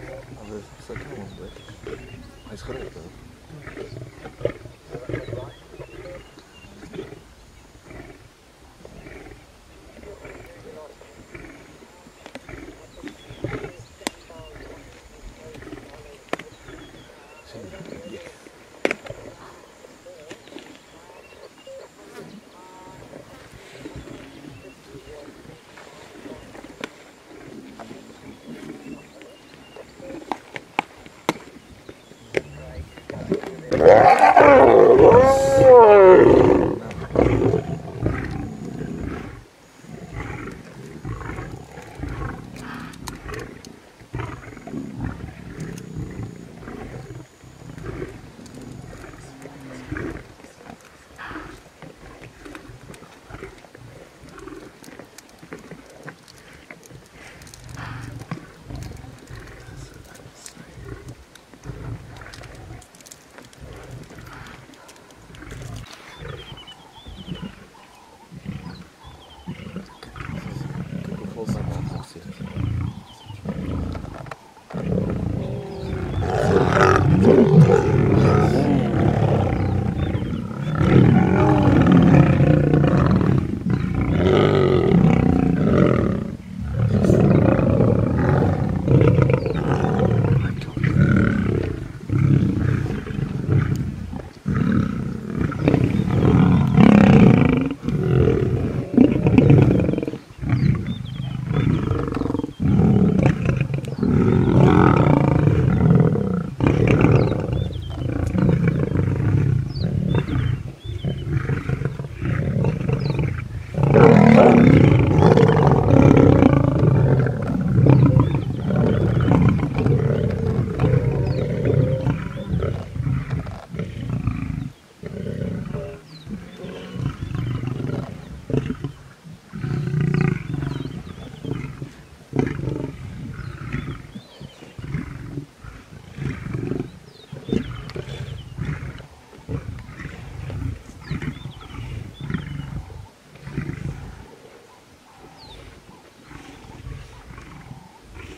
yeah, the second one, but I screwed it though. Nossa. people.